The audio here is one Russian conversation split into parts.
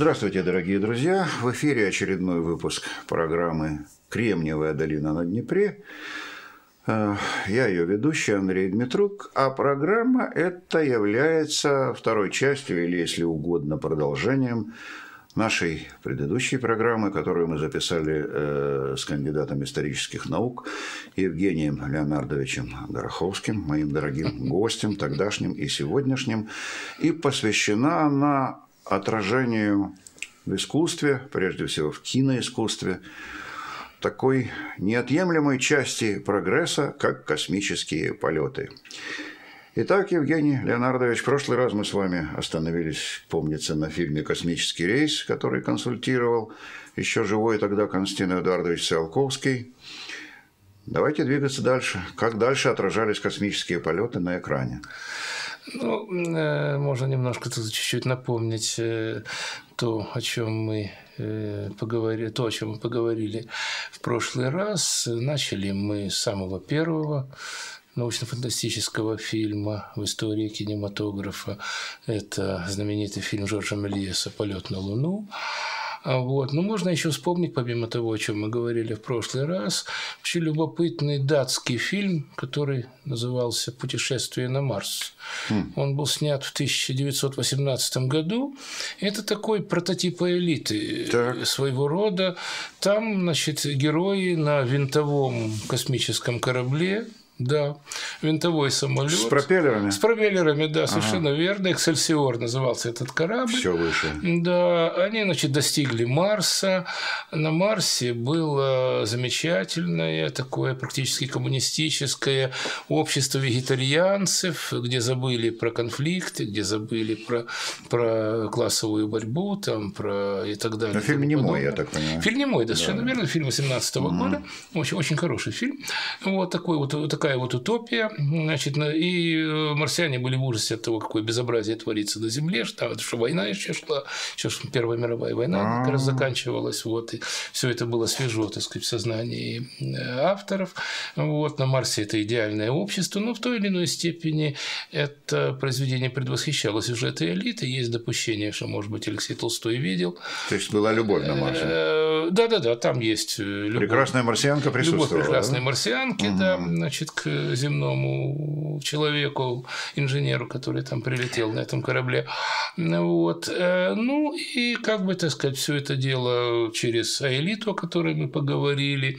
Здравствуйте, дорогие друзья! В эфире очередной выпуск программы «Кремниевая долина на Днепре». Э, я ее ведущий Андрей Дмитрук, а программа эта является второй частью, или, если угодно, продолжением нашей предыдущей программы, которую мы записали э, с кандидатом исторических наук Евгением Леонардовичем Гороховским, моим дорогим гостем, тогдашним и сегодняшним. И посвящена она отражению в искусстве, прежде всего в киноискусстве, такой неотъемлемой части прогресса, как космические полеты. Итак, Евгений Леонардович, в прошлый раз мы с вами остановились, помнится, на фильме «Космический рейс», который консультировал еще живой тогда Константин Эдуардович Циолковский. Давайте двигаться дальше. Как дальше отражались космические полеты на экране? Ну, э, можно немножко чуть-чуть напомнить э, то, о чем мы э, поговорили, то, о чем мы поговорили в прошлый раз. Начали мы с самого первого научно-фантастического фильма в истории кинематографа. Это знаменитый фильм Жоржа Мельеса «Полет на Луну». А вот. Но можно еще вспомнить, помимо того, о чем мы говорили в прошлый раз, очень любопытный датский фильм, который назывался «Путешествие на Марс». Mm. Он был снят в 1918 году. Это такой прототип элиты так. своего рода. Там, значит, герои на винтовом космическом корабле да, винтовой самолет. С пропеллерами? С пропеллерами, да, совершенно ага. верно. «Эксельсиор» назывался этот корабль. Все выше. Да, они, значит, достигли Марса. На Марсе было замечательное такое практически коммунистическое общество вегетарианцев, где забыли про конфликты, где забыли про, про классовую борьбу, там, про и так далее. Но фильм не мой, я так понимаю. Фильм не мой, да, совершенно да. верно. Фильм 18 -го угу. года. Очень, очень хороший фильм. Вот такой вот такая такая вот утопия, значит, и э, марсиане были в ужасе от того, какое безобразие творится на Земле, что, что война еще шла, еще Первая мировая война как раз заканчивалась, вот, и все это было свежо, так сказать, в сознании э, авторов, вот, на Марсе это идеальное общество, но в той или иной степени это произведение предвосхищало сюжеты элиты, есть допущение, что, может быть, Алексей Толстой видел. То есть была любовь на Марсе? Э, да-да-да, там есть любовь. Прекрасная марсианка присутствовала. Любовь прекрасной да? марсианки, угу. да, значит, к земному человеку, инженеру, который там прилетел на этом корабле. Вот. Э, ну и, как бы, так сказать, все это дело через Аэлиту, о которой мы поговорили,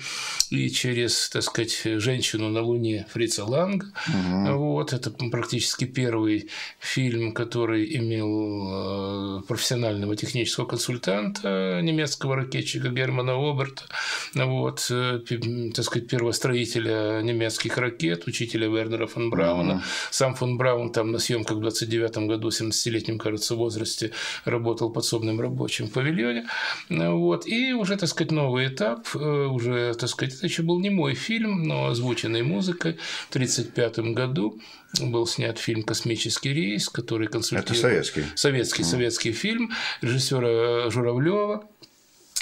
и через, так сказать, женщину на Луне Фрица Ланга. Угу. Вот. Это практически первый фильм, который имел э, профессионального технического консультанта немецкого ракетчика Германа Оберта. Вот. Э, так сказать, первостроителя немецких ракет учителя Вернера фон Брауна. Mm-hmm. Сам фон Браун там на съемках в 29 году, 70-летнем, кажется, возрасте, работал подсобным рабочим в павильоне. Вот. И уже, так сказать, новый этап, э, уже, так сказать, это еще был не мой фильм, но озвученный музыкой в 1935 году был снят фильм «Космический рейс», который консультировал... Это советский? Советский, mm. советский фильм режиссера Журавлева.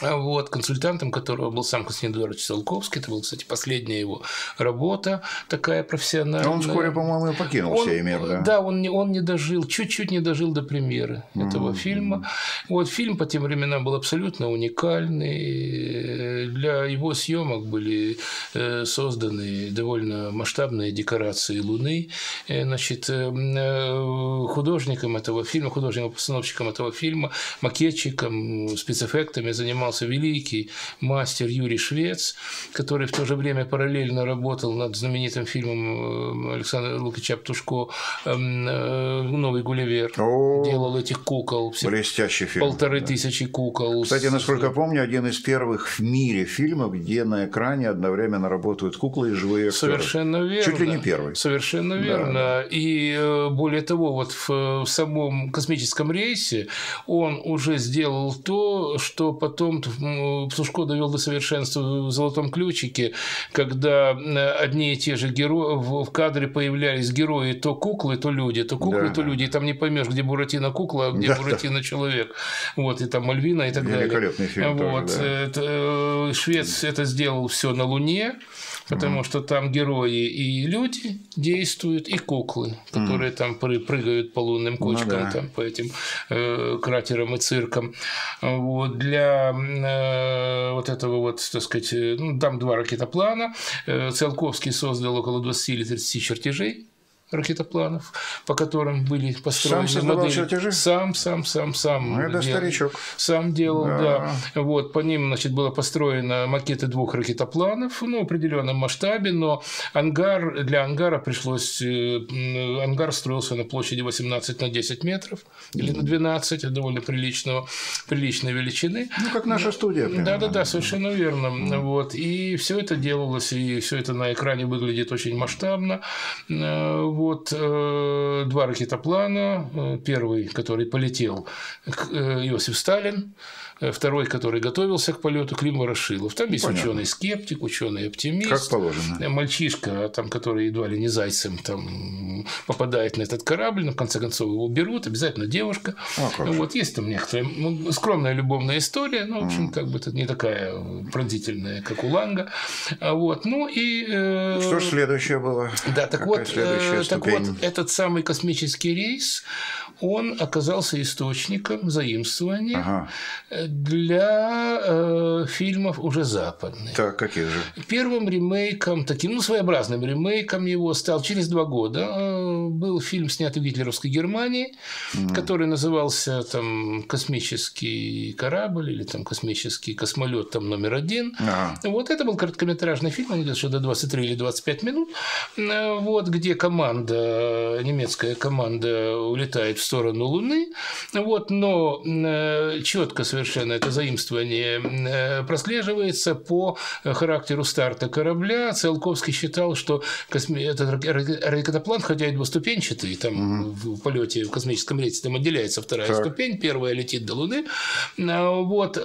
А вот, консультантом которого был сам Константин Эдуардович Солковский. Это была, кстати, последняя его работа такая профессиональная. Он вскоре, по-моему, покинул он, все мир, да? Да, он не, он не дожил, чуть-чуть не дожил до премьеры mm-hmm. этого фильма. Вот, фильм по тем временам был абсолютно уникальный. Для его съемок были э, созданы довольно масштабные декорации Луны. Э, значит, э, художником этого фильма, художником-постановщиком этого фильма, макетчиком, спецэффектами занимался занимался великий мастер Юрий Швец, который в то же время параллельно работал над знаменитым фильмом э, Александра Лукича Птушко эм, э, «Новый Гулливер». О, делал этих кукол. Блестящий фильм. Полторы да. тысячи кукол. Кстати, насколько я помню, один из первых в мире фильмов, где на экране одновременно работают куклы и живые актеры. Совершенно верно. Чуть ли не первый. Совершенно верно. Да. И э, более того, вот в самом космическом рейсе он уже сделал то, что потом Птушко довел до совершенства в «Золотом ключике», когда одни и те же герои в кадре появлялись герои то куклы, то люди, то куклы, да. то люди, и там не поймешь, где Буратино кукла, а где да, Буратино да. человек. Вот, и там Мальвина и так Великолепный далее. фильм вот. тоже, да. это, э, Швец это сделал все на Луне, потому что там герои и люди действуют, и куклы, которые там прыгают по лунным ну кочкам, ну, да. там, по этим э, кратерам и циркам. Вот. Для э, вот этого вот, так сказать, э, ну, там два ракетоплана. Э, Циолковский создал около 20 или 30 чертежей ракетопланов, по которым были построены сам модели. чертежи? Сам, сам, сам, сам. Ну, это дел... старичок. Сам делал, да. да. Вот, по ним, значит, было построено макеты двух ракетопланов, ну, в определенном масштабе, но ангар, для ангара пришлось, э, ангар строился на площади 18 на 10 метров, или на 12, довольно приличного, приличной величины. Ну, как наша студия. Да-да-да, совершенно верно. Mm. Вот, и все это делалось, и все это на экране выглядит очень масштабно э, вот э, два ракетоплана. Э, первый, который полетел, э, Иосиф Сталин. Э, второй, который готовился к полету, Клим Ворошилов. Там есть Понятно. ученый скептик, ученый оптимист. Как положено. Э, мальчишка, там, который едва ли не зайцем там, попадает на этот корабль, но в конце концов его берут, обязательно девушка. А, вот есть там некоторая ну, скромная любовная история, но, в общем, как бы это не такая пронзительная, как у Ланга. А вот, ну и... Э... Что ж следующее было? Да, так Какая вот, э, так вот, этот самый космический рейс, он оказался источником заимствования ага. Для э, фильмов уже западных. Так, каких же? Первым ремейком, таким, ну, своеобразным ремейком его стал через два года. Э, был фильм, снятый в гитлеровской Германии, mm. который назывался там «Космический корабль» или там «Космический космолет там номер один». Ага. Вот это был короткометражный фильм, он где-то до 23 или 25 минут, э, вот, где команда, немецкая команда улетает в сторону Луны, вот, но э, четко совершенно это заимствование э, прослеживается по характеру старта корабля. Циолковский считал, что косми... этот ракетоплан, хотя и двуступенчатый, там угу. в полете в космическом рейсе там отделяется вторая так. ступень, первая летит до Луны, э, вот,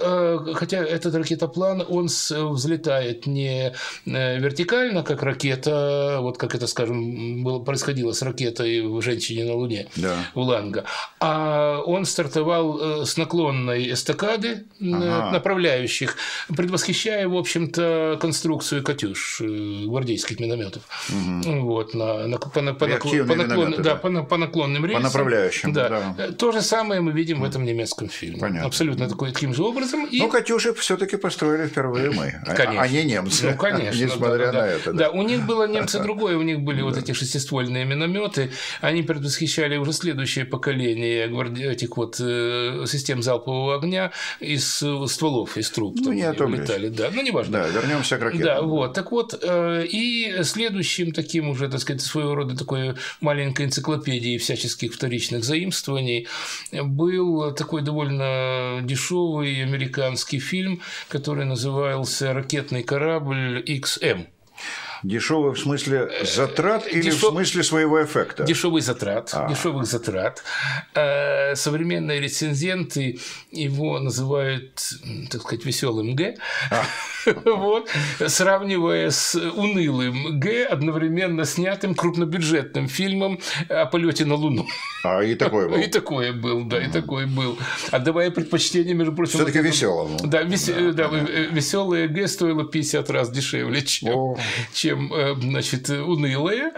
хотя этот ракетоплан, он взлетает не вертикально, как ракета, вот как это, скажем, было, происходило с ракетой в «Женщине на Луне» да. у Ланга. А он стартовал э, с наклонной эстакады ага. направляющих, предвосхищая, в общем-то, конструкцию «Катюш» э, гвардейских минометов. Угу. Вот, на, на, по, по, по, наклон, по, наклон, да, да. По, по наклонным рейсам. По направляющим, да. да. Э, то же самое мы видим в этом немецком фильме. Понятно. Абсолютно такой, таким же образом. И... Ну, «Катюши» все таки построили впервые мы, а, конечно. а не немцы. Ну, конечно. Несмотря да, на да. это. Да. да, у них было немцы другое, у них были вот эти шестиствольные минометы, они предвосхищали уже следующее поколение этих вот э, систем залпового огня из э, стволов, из труб. Ну, не о том летали, да, ну, неважно. Да, вернемся к ракетам. Да, вот, так вот, э, и следующим таким уже, так сказать, своего рода такой маленькой энциклопедией всяческих вторичных заимствований был такой довольно дешевый американский фильм, который назывался «Ракетный корабль XM». Дешевый в смысле затрат или Дешев... в смысле своего эффекта? Дешевый затрат, а. дешевых затрат. Э, современные рецензенты его называют, так сказать, веселым Г. А. вот, сравнивая с унылым Г, одновременно снятым крупнобюджетным фильмом о полете на Луну. А и такое был. И такое был, да, и такое был. Отдавая предпочтение, между прочим... Все-таки веселому. Да, вес... да, да, веселое Г стоило 50 раз дешевле, чем, чем э, значит, унылое.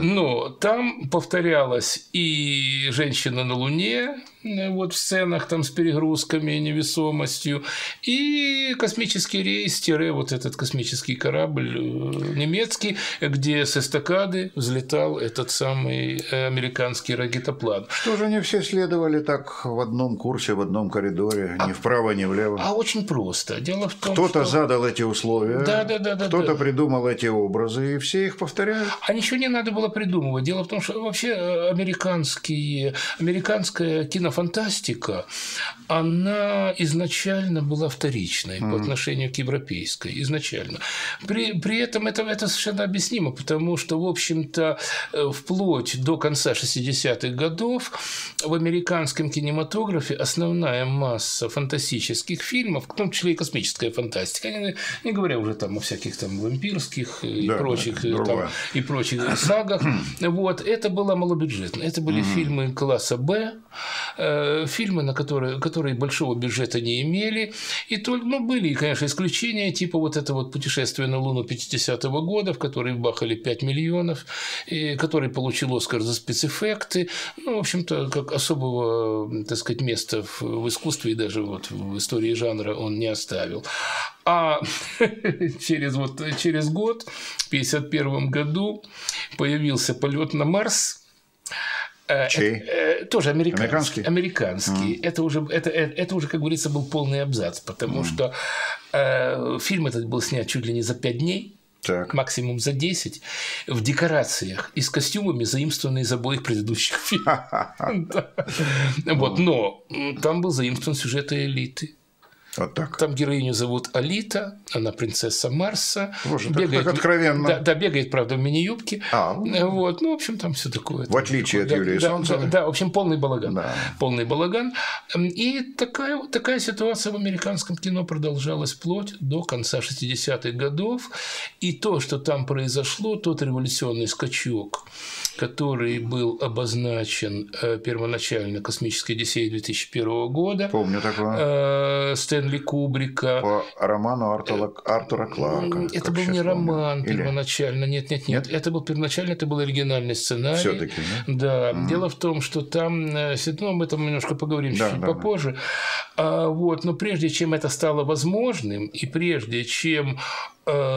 Но там повторялась и «Женщина на Луне», вот в сценах там с перегрузками, невесомостью, и космический рейс, тире вот этот космический корабль э, немецкий, где с эстакады взлетал этот самый э, американский ракетоплан. Что же не все следовали так в одном курсе, в одном коридоре, а, ни вправо, ни влево? А очень просто. Дело в том, Кто-то что... задал эти условия, да, да, да, да, кто-то да. придумал эти образы, и все их повторяют. А ничего не надо было придумывать. Дело в том, что вообще американские, американская кино фантастика, она изначально была вторичной mm. по отношению к европейской, изначально. При, при этом это, это совершенно объяснимо, потому что, в общем-то, э, вплоть до конца 60-х годов в американском кинематографе основная масса фантастических фильмов, в том числе и космическая фантастика, не, не говоря уже там о всяких там вампирских и да, прочих, да, там, и прочих сагах, вот, это было малобюджетно. Это были mm-hmm. фильмы класса «Б», э, фильмы, на которые, которые большого бюджета не имели. И только, ну, были, конечно, исключения, типа вот это вот путешествие на Луну 50-го года, в который вбахали 5 миллионов, и который получил Оскар за спецэффекты. Ну, в общем-то, как особого, так сказать, места в, в искусстве и даже вот в истории жанра он не оставил. А через, вот, через год, в 1951 году, появился полет на Марс. Э, Чей? Это, э, тоже американский. Американский? Американский. Mm. Это, уже, это, это уже, как говорится, был полный абзац, потому mm. что э, фильм этот был снят чуть ли не за пять дней. Так. максимум за 10, в декорациях и с костюмами, заимствованные из обоих предыдущих фильмов. Вот, но там был заимствован сюжет элиты. Вот так. Там героиню зовут Алита, она принцесса Марса. Боже, бегает, так, так откровенно. Да, да, бегает, правда, в мини-юбке. А, вот, ну, в общем, там все такое. В отличие такое, от Юлии да, Солнцевой. Да, да, в общем, полный балаган. Да. Полный балаган. И такая, такая ситуация в американском кино продолжалась вплоть до конца 60-х годов. И то, что там произошло, тот революционный скачок, который был обозначен э, первоначально «Космической Одиссеей» 2001 года. Помню такое. Э, Стэнли Кубрика. По роману Артура, Артура Кларка. Это был не роман помню. первоначально, нет, нет, нет, нет. Это был первоначально, это был оригинальный сценарий. Все-таки, да? Да. Mm. Дело в том, что там, э, ну, об этом немножко поговорим да, чуть да, попозже. Да. А, вот, но прежде чем это стало возможным, и прежде чем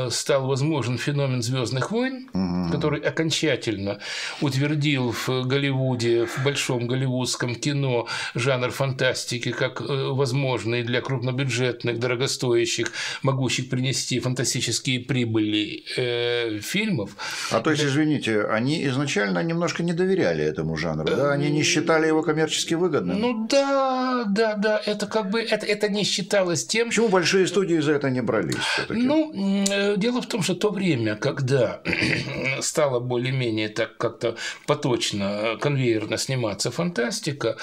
стал возможен феномен Звездных войн, угу. который окончательно утвердил в Голливуде, в большом голливудском кино жанр фантастики как э, возможный для крупнобюджетных, дорогостоящих, могущих принести фантастические прибыли э, фильмов. А то есть, извините, они изначально немножко не доверяли этому жанру, да? Они не считали его коммерчески выгодным? Ну да, да, да, это как бы это, это не считалось тем. Почему большие студии за это не брались? Ну Э, дело в том, что то время, когда стало более-менее так как-то поточно, конвейерно сниматься фантастика,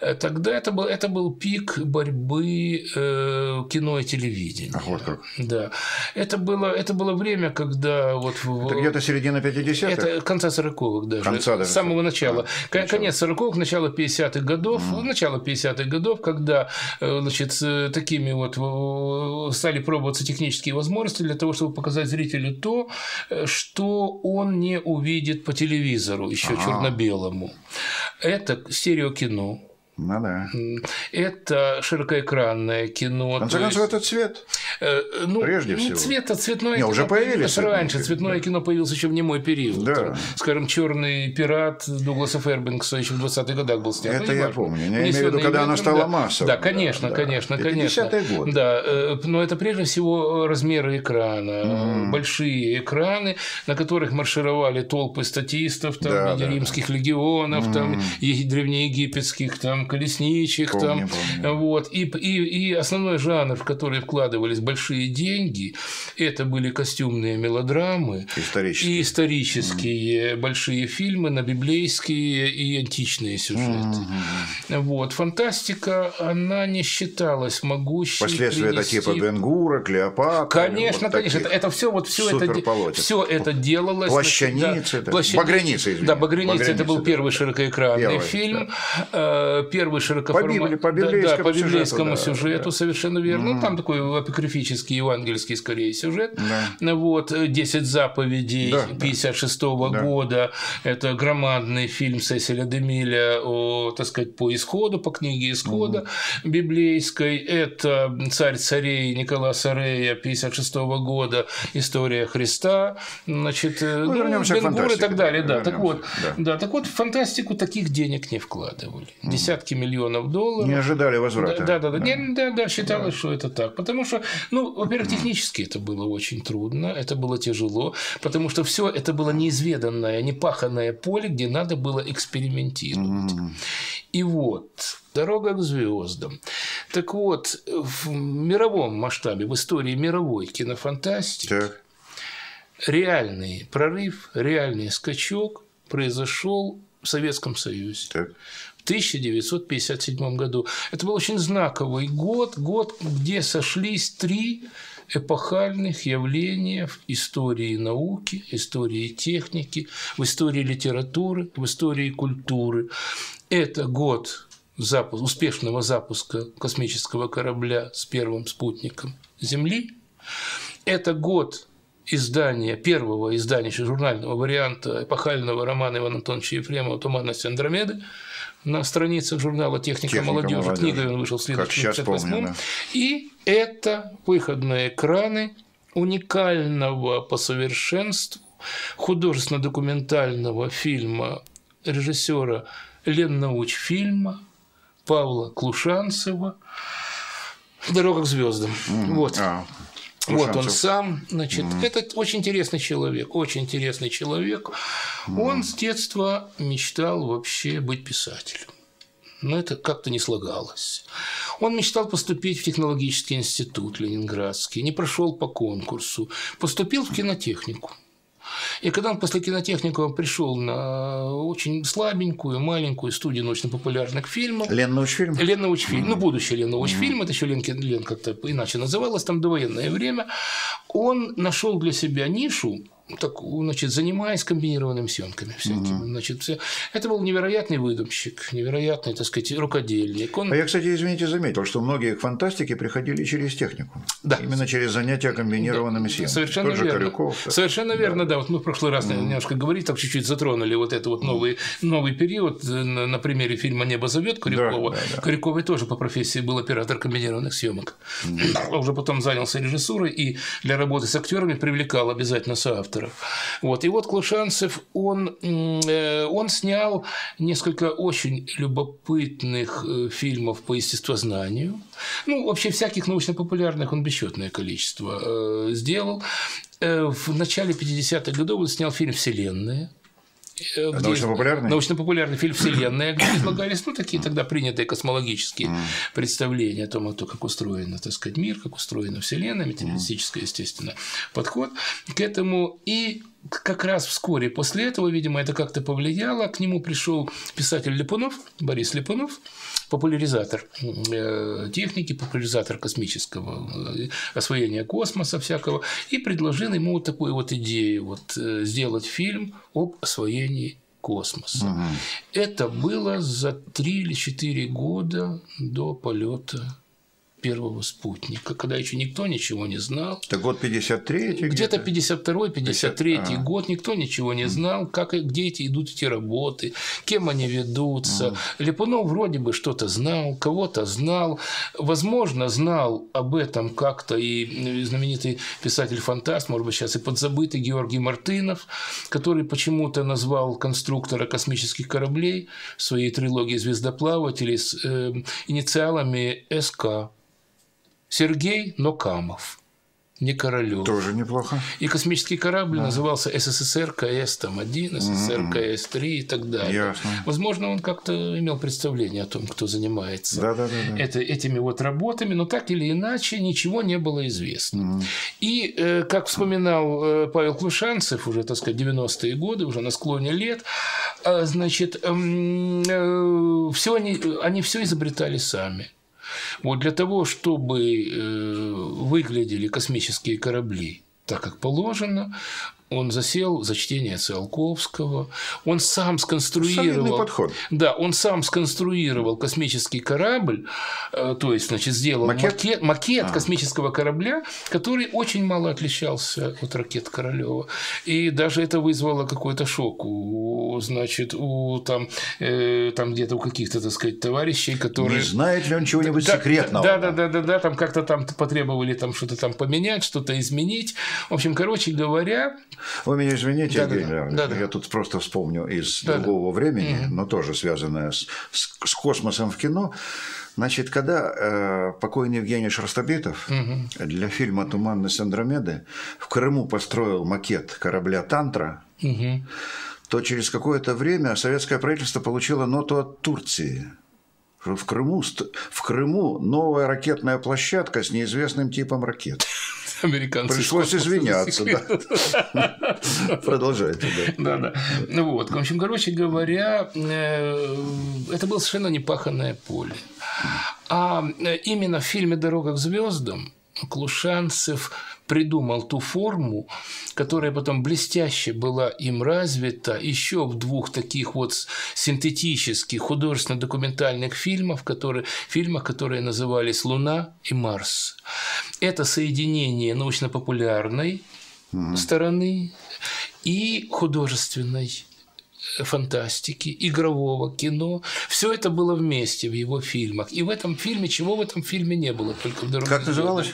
э, тогда это был, это был пик борьбы э, кино и телевидения. Ах, вот как. Да. Это было, это было время, когда вот... Это где-то середина 50-х? Это конца 40-х даже. Конца даже. С самого начала. А, Конец 40-х, начало 50-х годов. Mm. Начало 50-х годов, когда значит, такими вот стали пробоваться технические возможности для того, чтобы показать зрителю то, э, что он не увидит по телевизору, еще ага. черно-белому. Это стереокино, ну да. Это широкоэкранное кино. В конце концов, есть... это цвет. Э, ну, Прежде ну, всего. Цвет, цветное Не, кино уже появились раньше. Цветное да. кино появилось еще в немой период. Да. Скажем, черный пират Дугласа Фербингса еще в 20-х годах был снят. Это ну, я помню. Я имею в виду, когда она стала да. массовой. Да, конечно, да, конечно, конечно. 50-й год. Да, э, но это прежде всего размеры экрана. Mm. Большие экраны, на которых маршировали толпы статистов, там, да, да, римских легионов, mm. там, древнеегипетских, там, колесничьих, их помню, там. Помню. Вот. И, и, и основной жанр, в который вкладывались большие деньги, это были костюмные мелодрамы исторические, и исторические mm. большие фильмы на библейские и античные сюжеты. Mm-hmm. Вот. Фантастика, она не считалась могущей. Последствия принести... это типа Бенгура, Клеопатра. Конечно, вот конечно. Это, это все вот все это, все это делалось. Плащаницы, да, плащаницы, Багряницы, извините. Да, Багряницы, это был да. первый широкоэкранный первый, фильм, да. Э, первый широкоформатный Библи, по библейскому, да, по библейскому сюжету, сюжету да, совершенно верно. Mm. Ну, там такой апокрифический, евангельский скорее сюжет. Да. Вот «Десять заповедей» да, 56 -го да. года. Это громадный фильм Сесиля Демиля о, так сказать, по исходу, по книге исхода mm. библейской. Это «Царь царей» Николаса Рея 56 -го года. История Христа. Значит, ну, ну к и так далее. Да. Вернемся. Так вот, да. да, так вот, в фантастику таких денег не вкладывали. Десятки mm. миллионов долларов. Не ожидали возврата. Да, да, да. Да, не, да, да считалось, да. что это так. Потому что, ну, во-первых, технически это было очень трудно, это было тяжело, потому что все это было неизведанное, непаханное поле, где надо было экспериментировать. Mm. И вот дорога к звездам. Так вот, в мировом масштабе, в истории мировой кинофантастики, так. реальный прорыв, реальный скачок произошел в Советском Союзе. Так. 1957 году. Это был очень знаковый год, год, где сошлись три эпохальных явления в истории науки, истории техники, в истории литературы, в истории культуры. Это год запуск, успешного запуска космического корабля с первым спутником Земли. Это год издания, первого издания журнального варианта эпохального романа Ивана Антоновича Ефремова «Туманность Андромеды», на страницах журнала «Техника, Техника молодежи». молодежи. Книга он вышел в следующем 1958 да. И это выход на экраны уникального по совершенству художественно-документального фильма режиссера Леннаучфильма Павла Клушанцева «Дорога к звездам». Mm-hmm. Вот. А, вот он сам, значит, mm-hmm. это очень интересный человек, очень интересный человек. Mm-hmm. Он с детства мечтал вообще быть писателем. Но это как-то не слагалось. Он мечтал поступить в технологический институт ленинградский, не прошел по конкурсу, поступил в кинотехнику. И когда он после кинотехникума пришел на очень слабенькую, маленькую студию научно-популярных фильмов. Лен Научфильм? Лен Научфильм. Mm-hmm. Ну, будущее Лен Научфильм. Mm-hmm. Это еще Лен, Лен как-то иначе называлось там довоенное время. Он нашел для себя нишу так, значит, занимаясь комбинированными съемками всякими. Угу. Значит, все. Это был невероятный выдумщик, невероятный, так сказать, рукодельник. Он... А я, кстати, извините, заметил, что многие к фантастике приходили через технику. Да. Именно через занятия комбинированными да. съемками. Совершенно Тот верно. Корюков, так. Совершенно да. верно, да. Вот мы в прошлый раз угу. немножко говорили, так чуть-чуть затронули вот это вот новый, новый период э, на, на примере фильма «Небо зовет» Корюкова. Да, да, да. Корюковый тоже по профессии был оператор комбинированных съемок. Угу. Уже потом занялся режиссурой и для работы с актерами привлекал обязательно соавторов. Вот. И вот Клушанцев, он, э, он снял несколько очень любопытных э, фильмов по естествознанию. Ну, вообще всяких научно-популярных он бесчетное количество э, сделал. В начале 50-х годов он снял фильм «Вселенная», научно-популярный? Научно-популярный фильм «Вселенная», где излагались ну, такие тогда принятые космологические представления о том, как устроен, так сказать, мир, как устроена Вселенная, материалистический, естественно, подход к этому. И как раз вскоре после этого, видимо, это как-то повлияло. К нему пришел писатель Липунов, Борис Липунов, популяризатор э, техники, популяризатор космического э, освоения космоса всякого, и предложил ему вот такую вот идею вот, э, сделать фильм об освоении космоса. Угу. Это было за три или четыре года до полета первого спутника, когда еще никто ничего не знал. Это год 53 где-то? Где-то 52 53 50... год, никто ничего не знал, как, где эти идут эти работы, кем они ведутся. Mm. Липунов вроде бы что-то знал, кого-то знал, возможно, знал об этом как-то и знаменитый писатель-фантаст, может быть, сейчас и подзабытый Георгий Мартынов, который почему-то назвал конструктора космических кораблей в своей трилогии «Звездоплаватели» с э, инициалами СК Сергей Нокамов не Королёв. Тоже неплохо. И космический корабль да. назывался СССР КС-1, СССР КС-3 и так далее. Ясно. Возможно, он как-то имел представление о том, кто занимается да, да, да, да. Это, этими вот работами, но так или иначе ничего не было известно. Угу. И, э, как вспоминал э, Павел Клушанцев, уже, так сказать, 90-е годы, уже на склоне лет, э, значит, эм, все они, они все изобретали сами. Вот для того, чтобы э, выглядели космические корабли так, как положено, он засел за чтение Циолковского, он сам сконструировал... подход. Да, он сам сконструировал космический корабль, э, то есть, значит, сделал макет, макет, макет а. космического корабля, который очень мало отличался от ракет Королева. И даже это вызвало какой-то шок у, значит, у там, э, там где-то у каких-то, так сказать, товарищей, которые... Не знает ли он чего-нибудь да, секретного? Да, да, да, да, да, там как-то там потребовали там что-то там поменять, что-то изменить. В общем, короче говоря, вы меня извините, да, Евгений да, да, да, я тут просто вспомню из да, другого да. времени, угу. но тоже связанное с, с, с космосом в кино. Значит, когда э, покойный Евгений Шерстобитов угу. для фильма «Туманность Андромеды» в Крыму построил макет корабля «Тантра», угу. то через какое-то время советское правительство получило ноту от Турции – в Крыму, в Крыму новая ракетная площадка с неизвестным типом ракет. Американцы Пришлось извиняться, да. Продолжайте, да. Да, да. Ну вот, в общем, короче говоря, э, это было совершенно непаханное поле. А именно в фильме «Дорога к звездам» Клушанцев придумал ту форму, которая потом блестяще была им развита еще в двух таких вот синтетических художественно-документальных фильмах, которые, фильмах, которые назывались «Луна» и «Марс». Это соединение научно-популярной стороны и художественной фантастики, игрового кино. Все это было вместе в его фильмах. И в этом фильме, чего в этом фильме не было, только в «Дорогах Как называлось?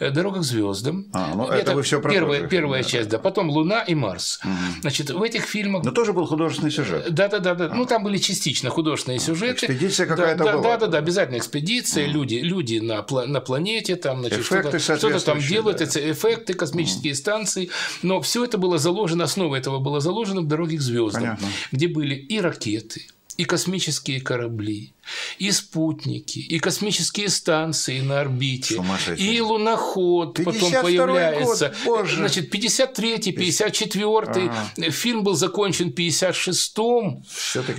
Э, «Дорога к звездам». А, ну это, это вы все про первая, первая да, часть, да. Потом «Луна» и «Марс». Угу. Значит, в этих фильмах... Но тоже был художественный сюжет. Да-да-да. да. А. Ну, там были частично художественные а, сюжеты. Экспедиция какая-то да, была. Да-да-да, обязательно экспедиция, угу. люди, люди на, на планете, там, значит, что-то, что там делают, да. эффекты, космические угу. станции. Но все это было заложено, основа этого была заложена в «Дороге к звездам», Понятно. Где были и ракеты, и космические корабли, и спутники, и космические станции на орбите, и луноход потом появляется. Год, боже. Значит, 53-й, 54-й. Ага. Фильм был закончен в 56-м.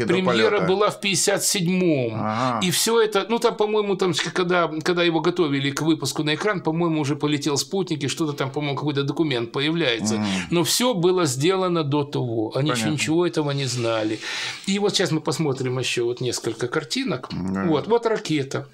Премьера была в 57-м. Ага. И все это, ну там, по-моему, там, когда, когда его готовили к выпуску на экран, по-моему, уже полетел спутник, и что-то там, по-моему, какой-то документ появляется. Ага. Но все было сделано до того. Они Понятно. ничего этого не знали. И вот сейчас мы посмотрим еще вот несколько картинок Вот, вот ракета.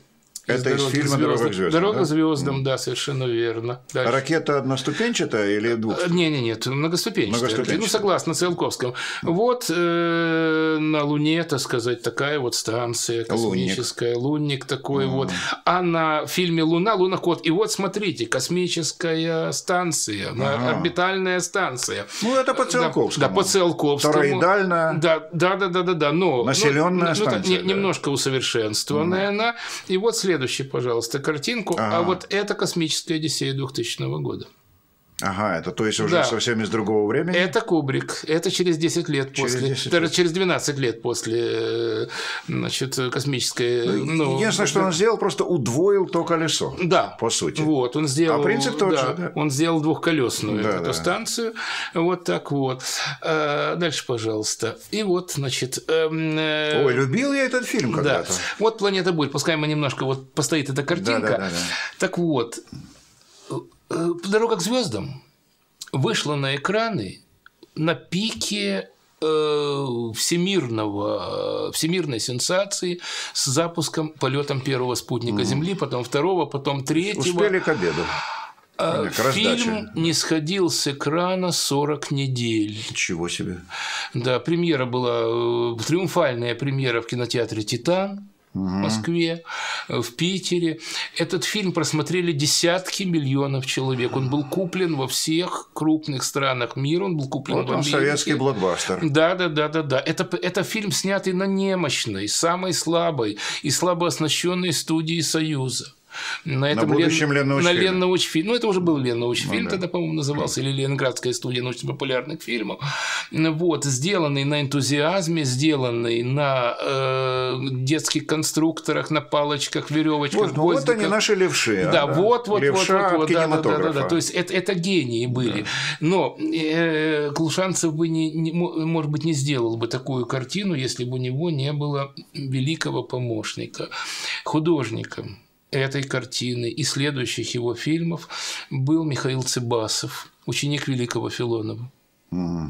Это из, из фильма «Дорога к звездам». «Дорога да? к звездам», да, совершенно верно. Дальше. А ракета одноступенчатая или двух? Не, не, нет, многоступенчатая. многоступенчатая. Ну, согласно Циолковскому. Вот э, на Луне, так сказать, такая вот станция космическая, лунник, лунник такой mm. вот. А на фильме «Луна» луноход. И вот смотрите, космическая станция, ага. орбитальная станция. Ну, это по Циолковскому. Да, по Циолковскому. Тороидальная. Да, да, да, да, да, да. Но, Населенная ну, станция. Ну, да. Немножко усовершенствованная mm. она. И вот след следующую, пожалуйста, картинку. А, а вот это космическая Одиссея 2000 года. Ага, это то есть уже да. совсем из другого времени? Это Кубрик. Это через 10 лет через после. 10 лет. Через 12 лет после э, значит, космической. Ну, ну, единственное, что он сделал, просто удвоил то колесо. Да. По сути. Вот, он сделал. А принцип тот да, же, да? Он сделал двухколесную да, эту да. станцию. Вот так вот. А, дальше, пожалуйста. И вот, значит. Эм, э, Ой, любил я этот фильм когда-то. Да. Вот планета будет. Пускай мы немножко вот постоит эта картинка. Да, да, да, да. Так вот. Э, «Дорога к звездам» вышла на экраны на пике э, всемирного, всемирной сенсации с запуском, полетом первого спутника Земли, потом второго, потом третьего. Успели к обеду. А, фильм не сходил с экрана 40 недель. Ничего себе. Да, премьера была, э, триумфальная премьера в кинотеатре «Титан» в Москве, в Питере. Этот фильм просмотрели десятки миллионов человек. Он был куплен во всех крупных странах мира. Он был куплен вот в Америке. Он советский блокбастер. Да, да, да, да, да. Это, это фильм, снятый на немощной, самой слабой и слабо оснащенной студии Союза. На, этом на будущем Лен... На Леннаучфильм. Ну, это уже был Леннаучфильм, ну, да. тогда, по-моему, назывался, или Ленинградская студия научно-популярных фильмов. Вот, сделанный на энтузиазме, сделанный на э, детских конструкторах, на палочках, веревочках, вот, ну, вот они наши левши. Да, да. вот, вот, Левша вот, вот, да, да, да, да, да. То есть это, это гении были. Да. Но э, Клушанцев бы не, не, может быть, не сделал бы такую картину, если бы у него не было великого помощника, художника этой картины и следующих его фильмов был Михаил Цыбасов, ученик великого Филонова. Mm.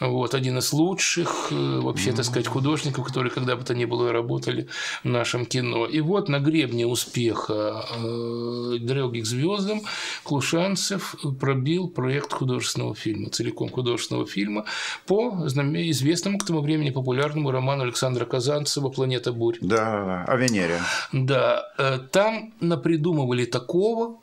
Вот, один из лучших, э, вообще, mm. так сказать, художников, которые когда бы то ни было работали в нашем кино. И вот на гребне успеха э, «Дороги к звездам» Клушанцев пробил проект художественного фильма, целиком художественного фильма по известному к тому времени популярному роману Александра Казанцева «Планета бурь». Да, о Венере. Да, э, там напридумывали такого,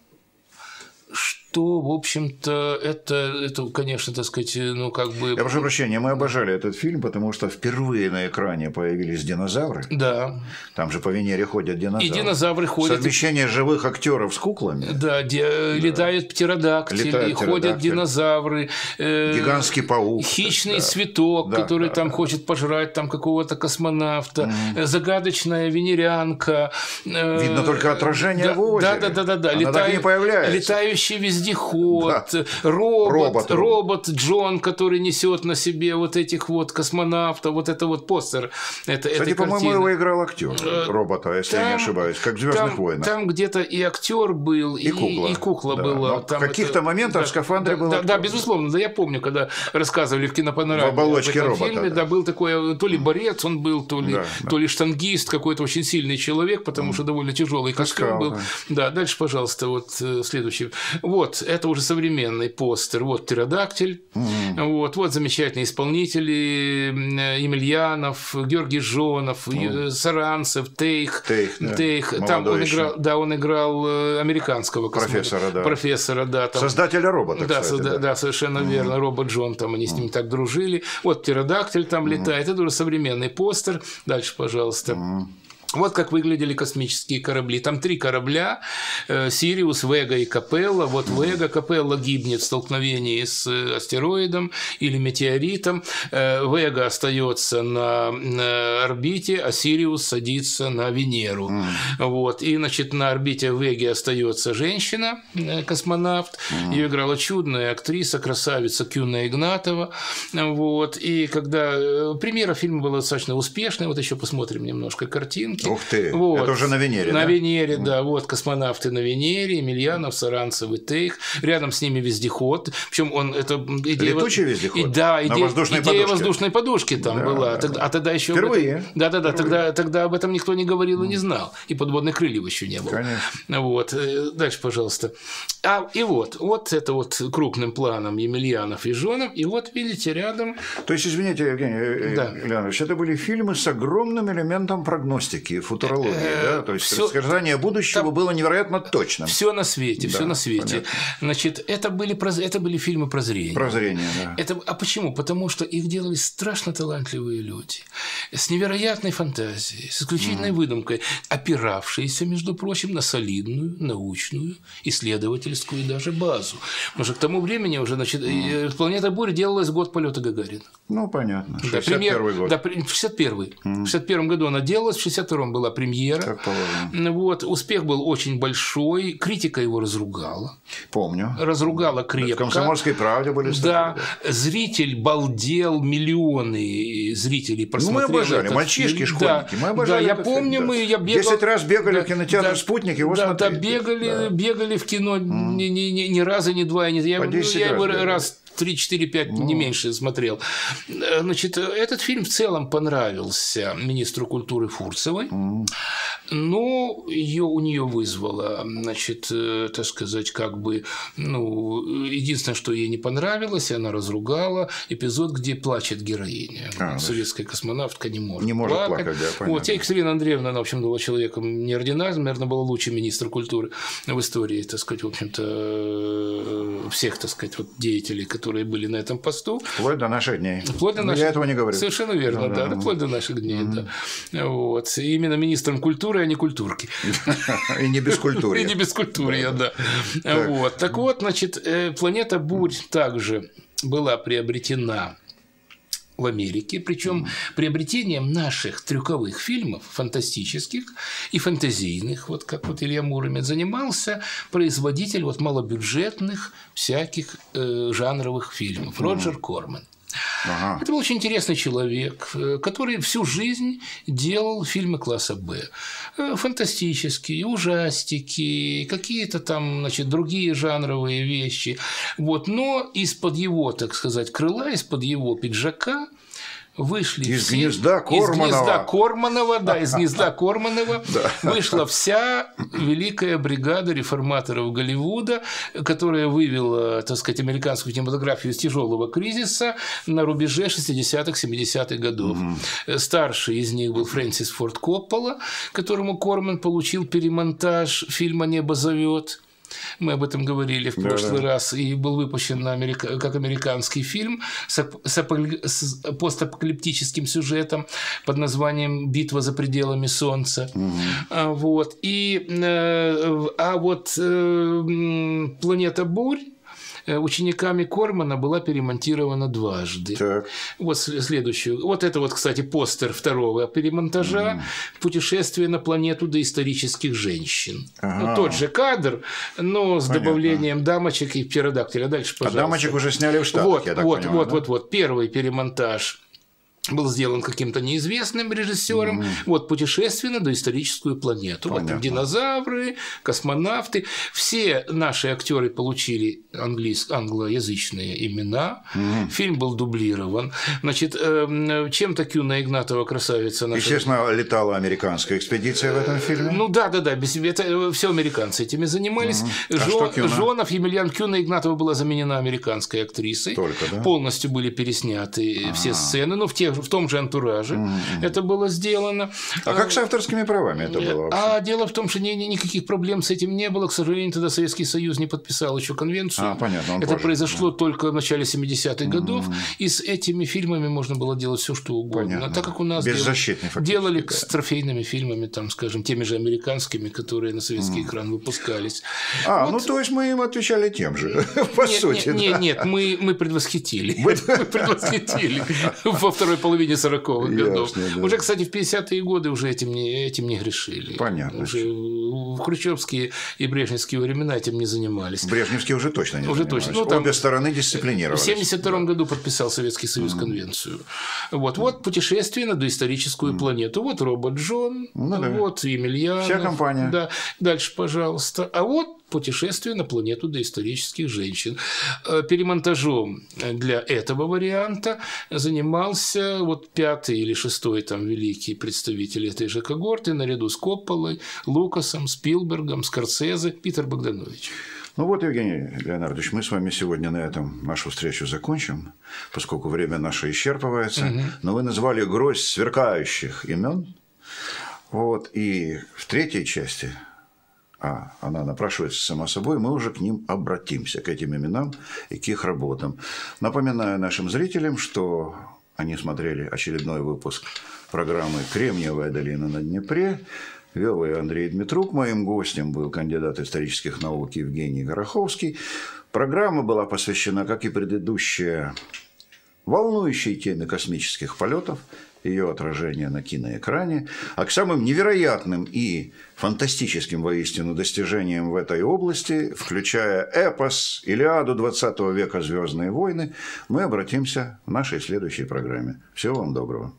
что, в общем-то, это, это, конечно, так сказать, ну, как бы... Я прошу прощения, мы обожали этот фильм, потому что впервые на экране появились динозавры. Да. Там же по Венере ходят динозавры. И динозавры ходят. Совмещение живых актеров с куклами. Да, де... да. летают птеродактили, летают ходят динозавры. Э... Гигантский паук. Хищный да. цветок, да, который да, там да. хочет пожрать там какого-то космонавта. Угу. Загадочная венерянка. Видно только отражение да, в озере. Да, да, да, да. да. Она Летаю... так не появляется. Летающий везде вездеход, да. робот, робот, робот Джон, который несет на себе вот этих вот космонавтов, вот это вот постер. Это, Кстати, по-моему, его играл актер э, робота, если там, я не ошибаюсь, как в Звездных там, войнах. Там где-то и актер был, и, и кукла, и кукла да. была. Там в каких-то это, моментах да, в скафандре да, был. Да, да, безусловно, да, я помню, когда рассказывали в кинопанораме. В оболочке робота. Фильме, да. да, был такой, то ли борец он был, то ли, да, да. то ли штангист, какой-то очень сильный человек, потому mm. что довольно тяжелый костюм был. Да. да, дальше, пожалуйста, вот э, следующий. Вот, это уже современный постер. Вот птеродактиль. Mm. Вот, вот замечательные исполнители Емельянов, Георгий Жонов, mm. Саранцев, Тейх. Тейх, да. Тейх. Там он играл, да, он играл э, американского профессора, да. Профессора, да. Там... Создателя робота, да, кстати, да, да, совершенно mm. верно. Робот Джон, там они с ним mm. так дружили. Вот птеродактиль там mm. летает. Это уже современный постер. Дальше, пожалуйста. Mm. Вот как выглядели космические корабли. Там три корабля э, – Сириус, Вега и Капелла. Вот Вега, Капелла гибнет в столкновении с э, астероидом или метеоритом. Э, Вега остается на орбите, а Сириус садится на Венеру. Mm. Вот. И, значит, на орбите Веги остается женщина, космонавт. Mm. Ее играла чудная актриса, красавица Кюна Игнатова. Вот. И когда премьера фильма была достаточно успешной, вот еще посмотрим немножко картинки картинки. Ух ты, вот. это уже на Венере, На да? Венере, да, вот космонавты на Венере, Емельянов, Саранцев и Тейх, рядом с ними вездеход, причем он, это идея... Летучий вездеход? И, да, идея, на воздушной идея подушке. воздушной подушки там да, была, да. а тогда еще... Впервые. Да-да-да, тогда, тогда об этом никто не говорил и не знал, и подводных крыльев еще не было. Конечно. Вот, э, дальше, пожалуйста. А, и вот, вот это вот крупным планом Емельянов и Жонов, и вот, видите, рядом... То есть, извините, Евгений э, да. Леонидович, это были фильмы с огромным элементом прогностики, футурологии, да? То есть, всё... предсказание будущего Там... было невероятно точным. Все на свете, да, все на свете. Понятно. Значит, это были, это были фильмы прозрения. Прозрение, да. Это... А почему? Потому что их делали страшно талантливые люди, с невероятной фантазией, с исключительной mm. выдумкой, опиравшиеся, между прочим, на солидную, научную, исследовательскую даже базу. Потому что к тому времени уже значит, mm. планета Бурь делалась год полета Гагарина. Ну, понятно. 61 да, год. Да, 61 mm. В 61 году она делалась, в 62 была премьера. Вот, успех был очень большой, критика его разругала. Помню. Разругала крепко. В «Комсомольской правде» были статьи. Да, зритель балдел, миллионы зрителей просмотрели Ну, мы обожали, мальчишки, школьники, да, мы обожали Да, я помню, фильм, мы, я бегал... Десять раз бегали да, в кинотеатр да, «Спутник», его да, смотрели. Да, бегали, да. бегали в кино ни, ни, ни, ни раза, ни два, ни... Я, я его раз, раз 3, 4, 5, ну. не меньше смотрел. Значит, этот фильм в целом понравился министру культуры Фурцевой, mm. но ее, у нее вызвало, значит, э, так сказать, как бы, ну, единственное, что ей не понравилось, она разругала эпизод, где плачет героиня. А, Советская космонавтка не может Не может плакать, плакать да, понятно. Вот, Екатерина Андреевна, она, в общем, была человеком неординарным, наверное, была лучший министр культуры в истории, так сказать, в общем-то, э, всех, так сказать, вот деятелей, которые которые были на этом посту. Вплоть до наших дней. Вплоть до наших... Я этого не говорю. Совершенно верно, ну, да, да, вплоть до наших дней, mm-hmm. да. Вот. И именно министром культуры, а не культурки. И не без культуры. И не без культуры, да. Вот. Так вот, значит, э, планета Бурь также была приобретена в Америке, причем приобретением наших трюковых фильмов, фантастических и фантазийных, вот как вот Илья Муромец занимался, производитель вот малобюджетных всяких э, жанровых фильмов. Роджер Корман. Ага. Это был очень интересный человек, э, который всю жизнь делал фильмы класса Б. Э, фантастические, ужастики, какие-то там, значит, другие жанровые вещи. Вот. Но из-под его, так сказать, крыла, из-под его пиджака вышли из все, гнезда Корманова. Из гнезда Корманова, да, из гнезда Корманова вышла вся великая бригада реформаторов Голливуда, которая вывела, так сказать, американскую кинематографию из тяжелого кризиса на рубеже 60-х, 70-х годов. Угу. Старший из них был Фрэнсис Форд Коппола, которому Корман получил перемонтаж фильма «Небо зовет». Мы об этом говорили в прошлый да, раз. И был выпущен америка... как американский фильм с, с постапокалиптическим сюжетом под названием «Битва за пределами Солнца». Угу. Вот. И, э, а вот э, «Планета бурь» учениками Кормана была перемонтирована дважды. Так. Вот следующую. Вот это вот, кстати, постер второго перемонтажа mm. «Путешествие на планету доисторических женщин». Ага. Ну, тот же кадр, но с Понятно. добавлением дамочек и птеродактиля. Дальше, пожалуйста. А дамочек уже сняли в Штатах, вот, я так вот, понимаю, вот, да? вот, вот. Первый перемонтаж был сделан каким-то неизвестным режиссером. Mm-hmm. Вот путешествие на доисторическую планету. Понятно. Вот динозавры, космонавты. Все наши актеры получили английск, англоязычные имена. Mm-hmm. Фильм был дублирован. Значит, э, чем-то Кюна Игнатова красавица наша... Естественно, летала американская экспедиция в этом фильме. Ну да, да, да. Это э, все американцы этими занимались. Mm-hmm. А Жо... что Жонов, Емельян Кюна Игнатова была заменена американской актрисой. Только, да? Полностью были пересняты А-а-а. все сцены, но в тех в том же антураже mm-hmm. это было сделано. А как с авторскими правами это было? Вообще? А дело в том, что ни, ни, никаких проблем с этим не было. К сожалению, тогда Советский Союз не подписал еще конвенцию. А, понятно. Это позже, произошло да. только в начале 70-х mm-hmm. годов. И с этими фильмами можно было делать все, что угодно. Понятно. А так как у нас делали, делали да. с трофейными фильмами, там, скажем, теми же американскими, которые на советский mm-hmm. экран выпускались. А, вот. ну то есть мы им отвечали тем же, по нет, сути. Нет, да. нет, мы, мы предвосхитили. Мы предвосхитили во второй половине 40-х годов. Да. Уже, кстати, в 50-е годы уже этим не, этим не грешили. Понятно. Уже в хрущевские и брежневские времена этим не занимались. Брежневские уже точно не уже занимались. Точно. Ну, там Обе стороны дисциплинировались. В 1972 да. году подписал Советский Союз mm. конвенцию. Вот, вот путешествие на доисторическую mm. планету. Вот робот Джон, ну, да. вот Емельян. Вся компания. Да. Дальше, пожалуйста. А вот путешествие на планету доисторических женщин. Э, перемонтажом для этого варианта занимался вот пятый или шестой там великий представитель этой же когорты наряду с Копполой, Лукасом, Спилбергом, Скорсезе, Питер Богданович. Ну вот, Евгений Леонардович, мы с вами сегодня на этом нашу встречу закончим, поскольку время наше исчерпывается. Угу. Но вы назвали гроздь сверкающих имен. Вот, и в третьей части а она напрашивается само собой, мы уже к ним обратимся, к этим именам и к их работам. Напоминаю нашим зрителям, что они смотрели очередной выпуск программы «Кремниевая долина на Днепре». Вел ее Андрей Дмитрук. Моим гостем был кандидат исторических наук Евгений Гороховский. Программа была посвящена, как и предыдущая, волнующей теме космических полетов – ее отражение на киноэкране, а к самым невероятным и фантастическим воистину достижениям в этой области, включая эпос, Илиаду 20 века «Звездные войны», мы обратимся в нашей следующей программе. Всего вам доброго.